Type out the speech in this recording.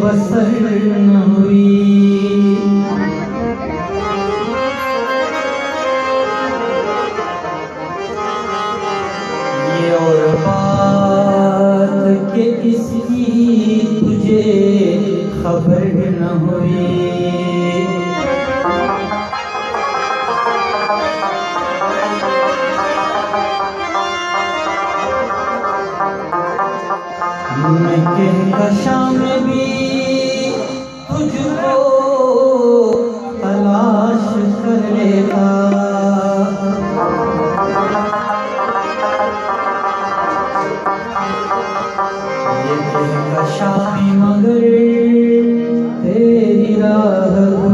बसर भाषा में भी तुझको तलाश कर लेता ये कहकशा मगर तेरी राह